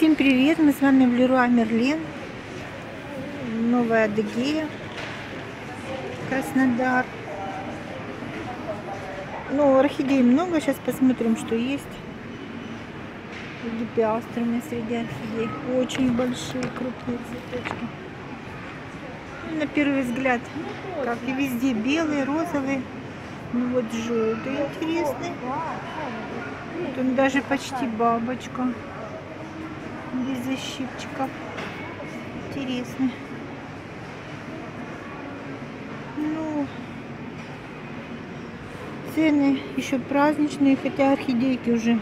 Всем привет! Мы с вами в Леруа Мерлен. Новая Адыгея. Краснодар. Ну, орхидей много. Сейчас посмотрим, что есть. Гипиастрами среди орхидей. Очень большие, крупные цветочки. На первый взгляд, как и везде, белые, розовые. Ну вот желтый интересный. Он даже почти бабочка. Без защипчиков. Интересный. Ну, цены еще праздничные, хотя орхидейки уже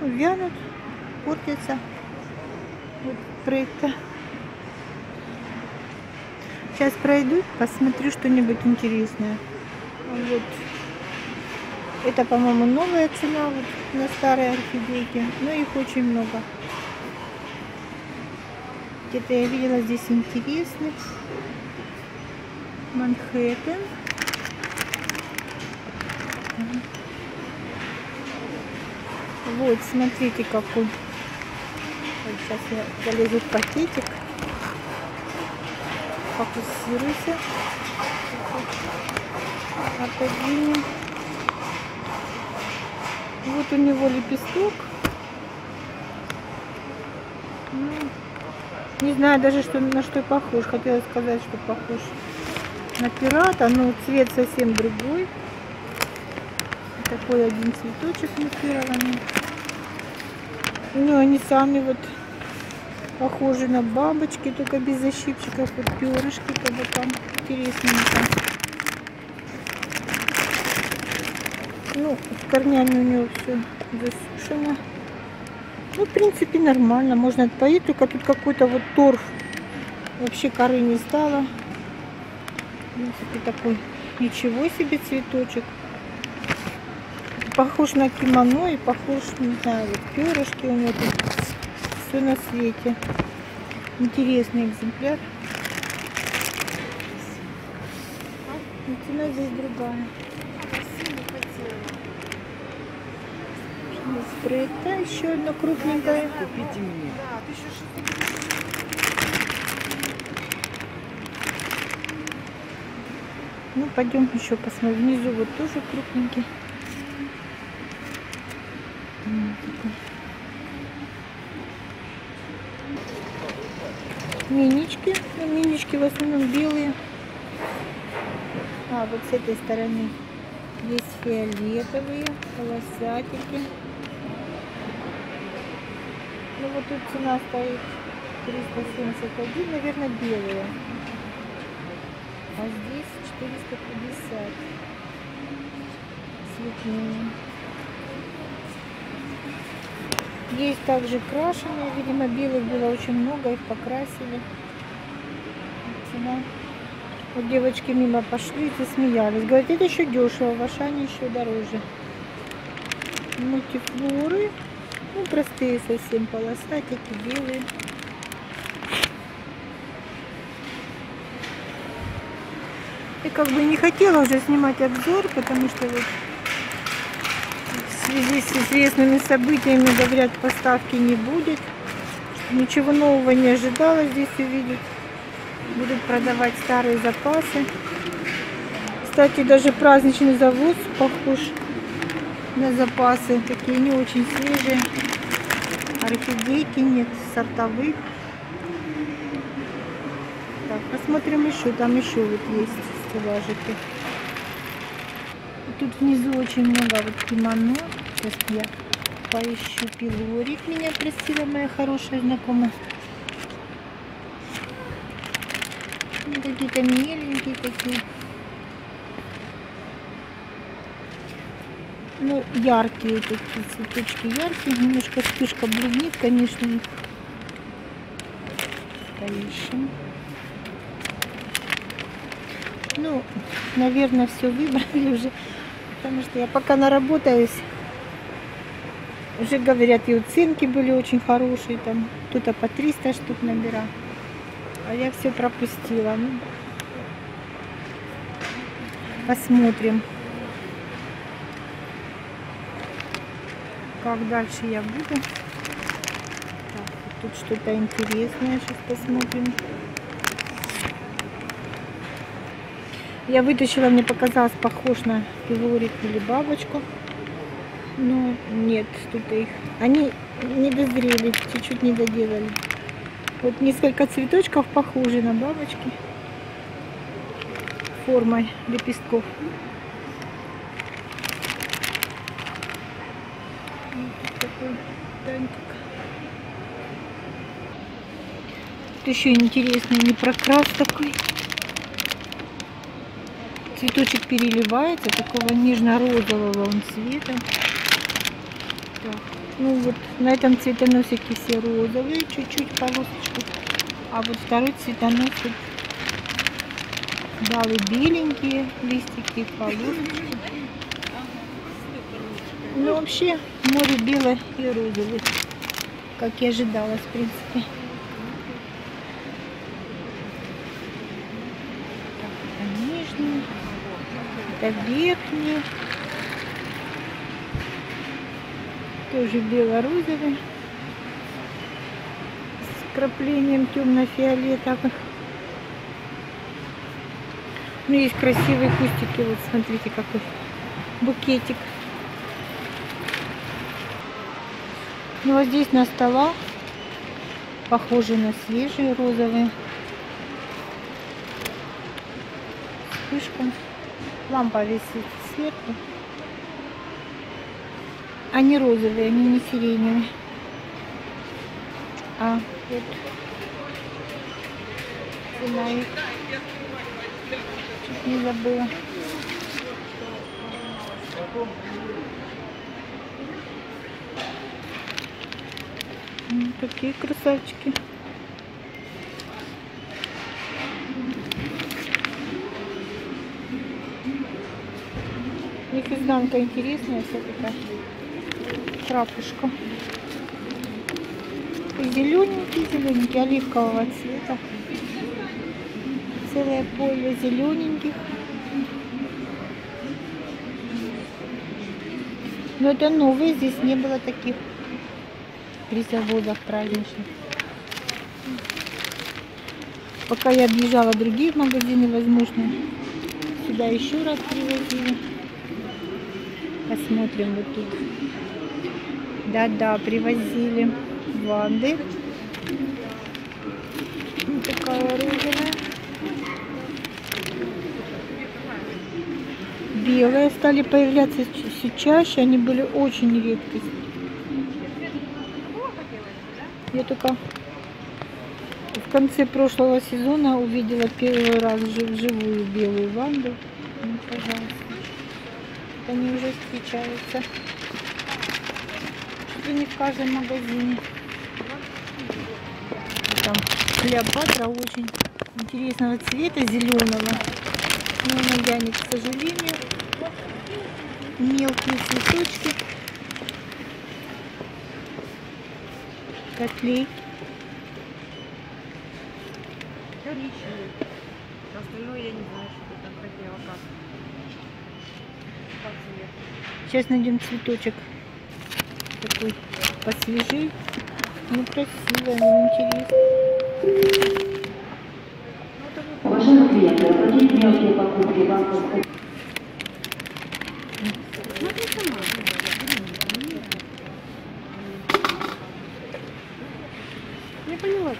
вянут, портятся. Вот проекта. Сейчас пройду, посмотрю что-нибудь интересное. Вот. Это, по-моему, новая цена вот на старые орхидейки. Но их очень много. Где-то я видела здесь интересных. Манхэттен. Вот, смотрите какой. Вот сейчас я залезу в пакетик. Фокусируйся. Отодвинем. Вот у него лепесток. Ну, не знаю даже, что, на что похож. Хотела сказать, что похож на пирата, но цвет совсем другой. Такой один цветочек мутированный. Ну, они сами вот похожи на бабочки, только без защипчиков. Вот перышки, как бы там интересненько. Ну, корнями у него все засушено. Ну, в принципе, нормально. Можно отпоить, только тут какой-то вот торф. Вообще коры не стало. В принципе, такой ничего себе цветочек. Похож на кимоно и похож, не знаю, вот перышки у него тут. Все на свете. Интересный экземпляр. Но цена здесь другая. Спрейта, еще одна крупненькая. Купите мне. Ну, пойдем еще посмотрим. Внизу вот тоже крупненький. Минички. Ну, минички в основном белые. А, вот с этой стороны есть фиолетовые, полосатики. Вот тут цена стоит 371, наверное, белые. А здесь 450 цветные. Есть также крашеные, видимо, белых было очень много, их покрасили. Цена. Вот девочки мимо пошли и засмеялись. Говорят, это еще дешево, в Ашане еще дороже. Мультифлоры. Ну, простые совсем полосатики, белые. И как бы не хотела уже снимать обзор, потому что вот в связи с известными событиями, говорят, поставки не будет. Ничего нового не ожидала здесь увидеть. Будут продавать старые запасы. Кстати, даже праздничный завоз похож на запасы. Такие не очень свежие. Орхидейки нет, сортовых. Так, посмотрим еще. Там еще вот есть стеллажики. Тут внизу очень много вот кимоно. Сейчас я поищу пилорик. Меня просила моя хорошая знакомая. Какие-то меленькие такие. Ну, яркие такие цветочки, яркие. Немножко вспышка бледнит, конечно. Поищем. Ну, наверное, все выбрали уже. Потому что я пока наработаюсь. Уже говорят, и оценки были очень хорошие. Там кто-то по 300 штук набирал. А я все пропустила. Ну, посмотрим. Как дальше я буду. тут что-то интересное. Сейчас посмотрим. Я вытащила, мне показалось, похож на пилорик или бабочку. Но нет, тут их. Они не дозрели, чуть-чуть не доделали. Вот несколько цветочков похожи на бабочки формой лепестков. Такой танчик. Тут еще интересный непрокрас такой. Цветочек переливается, такого нежно-розового он цвета. Так. Ну вот на этом цветоносике все розовые, чуть-чуть полосочку. А вот второй цветоносик дали беленькие листики, полосочки. Ну вообще море белое и розовое, как и ожидалось в принципе. это верхний. Тоже бело-розовый. С краплением темно-фиолетовых. Ну, есть красивые кустики. Вот смотрите, какой букетик. Ну, вот здесь на столах похожие на свежие розовые. Вспышка лампа висит сверху. Они розовые, они не сиреневые. А вот цена их. Чуть не забыла. Такие красавчики. них изнанка интересная вся такая. Трапушка. Зелененький, зелененький, оливкового цвета. Целое поле зелененьких. Но это новые, здесь не было таких при заводах праздничных. Пока я объезжала другие магазины, возможно, сюда еще раз привозили. Посмотрим вот тут. Да-да, привозили ванды. Вот такая розовая. Белые стали появляться все чаще. Они были очень редкость. Я только в конце прошлого сезона увидела первый раз вживую белую ванду. Ну, пожалуйста они уже встречаются. Чуть не в каждом магазине. Там Клеопатра очень интересного цвета, зеленого. Но она вянет, к сожалению. Мелкие цветочки. Котлей. Коричневый. Остальное я не знаю, что ты там хотела как. Сейчас найдем цветочек такой посвежей. Ну, красивый, ну, интересный. Уважаемые клиенты, оплатить мелкие покупки банковской Я поняла.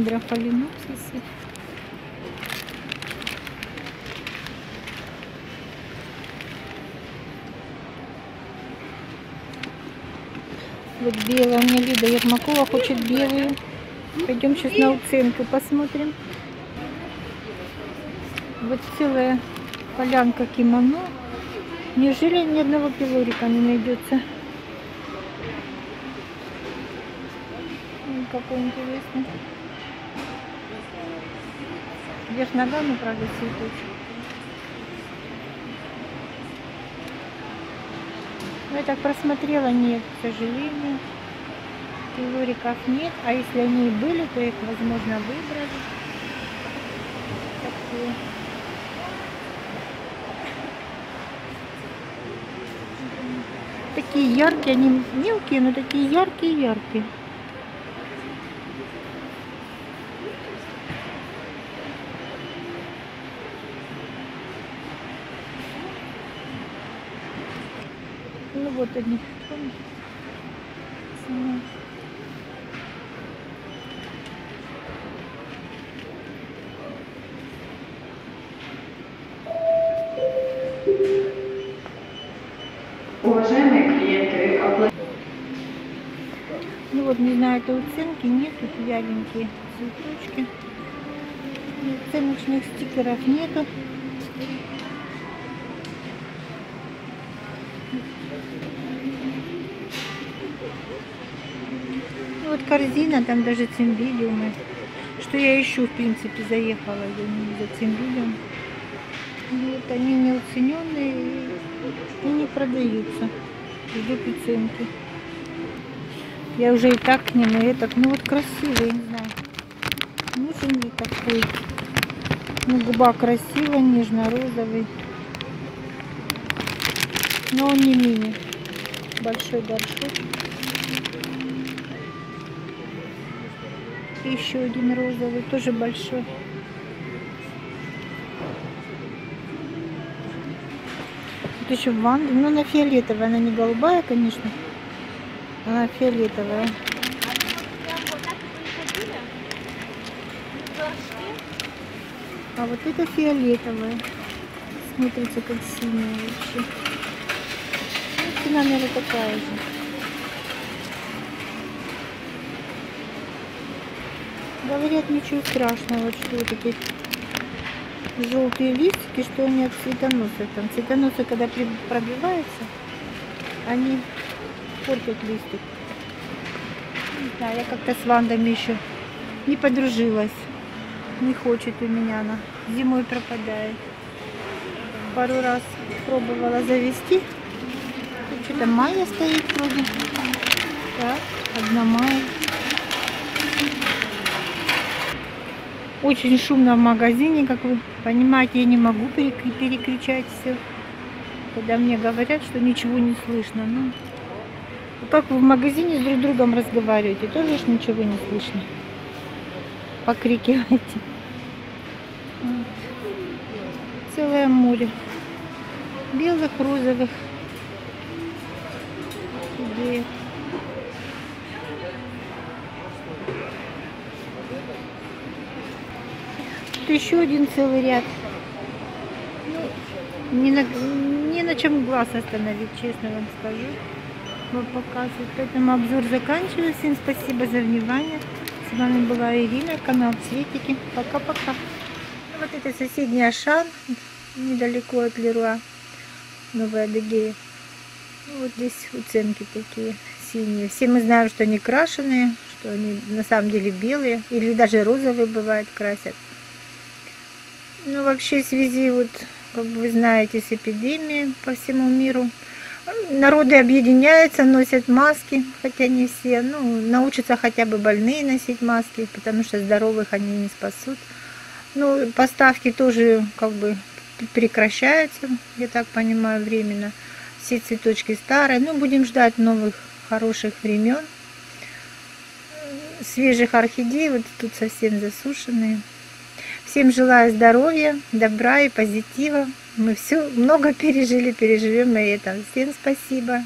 Дендрофаленопсисы. Вот белая. У меня Лида Ермакова хочет белую. Пойдем сейчас на уценку посмотрим. Вот целая полянка кимоно. Неужели ни одного пилорика не найдется? какой интересный. Я же ногами, правда, цветочек. Ну, я так просмотрела, нет, к сожалению. Пилориков нет, а если они и были, то их, возможно, выбрали. Такие. такие яркие, они мелкие, но такие яркие-яркие. Вот они. Уважаемые клиенты. Ну вот, не знаю, это уценки, нет, тут вяленькие цветочки. И Оценочных стикеров нету. Корзина, там даже цимбилиумы. Что я ищу, в принципе, заехала я не за цимбилиум. Вот они не уцененные и не продаются. Жду оценки. Я уже и так к ним, и этот. Ну вот красивый, не знаю. Нужен ли такой? Ну, губа красивая, нежно-розовый. Но он не мини. Большой-большой. Еще один розовый, тоже большой. Тут еще ванда. Ну, она фиолетовая, она не голубая, конечно. Она фиолетовая. А вот это фиолетовая. Смотрится как синяя вообще. Цена, наверное, такая же. Говорят, ничего страшного, что вот эти желтые листики, что они от цветоноса. Там цветоносы, когда пробиваются, они портят листик. Не знаю, я как-то с вандами еще не подружилась. Не хочет у меня она. Зимой пропадает. Пару раз пробовала завести. Что-то майя стоит вроде. Так, одна майя. Очень шумно в магазине, как вы понимаете, я не могу перек- перекричать все. Когда мне говорят, что ничего не слышно. Ну, как вы в магазине с друг другом разговариваете, тоже ж ничего не слышно. Покрикиваете. Вот. Целое море. Белых, розовых. Идея. Еще один целый ряд. Ну, не на, не на чем глаз остановить, честно вам скажу. Вам показывать. Поэтому обзор заканчиваю. Всем спасибо за внимание. С вами была Ирина, канал Цветики. Пока-пока. Ну, Вот это соседний Ашан, недалеко от Леруа, Новая Адыгея. Ну, вот здесь уценки такие синие. Все мы знаем, что они крашеные, что они на самом деле белые, или даже розовые бывают красят. Ну, вообще, в связи, вот, как вы знаете, с эпидемией по всему миру, народы объединяются, носят маски, хотя не все. Ну, научатся хотя бы больные носить маски, потому что здоровых они не спасут. Ну, поставки тоже как бы прекращаются, я так понимаю, временно. Все цветочки старые. Ну, будем ждать новых хороших времен. Свежих орхидей, вот тут совсем засушенные. Всем желаю здоровья, добра и позитива. Мы все много пережили, переживем и это. Всем спасибо.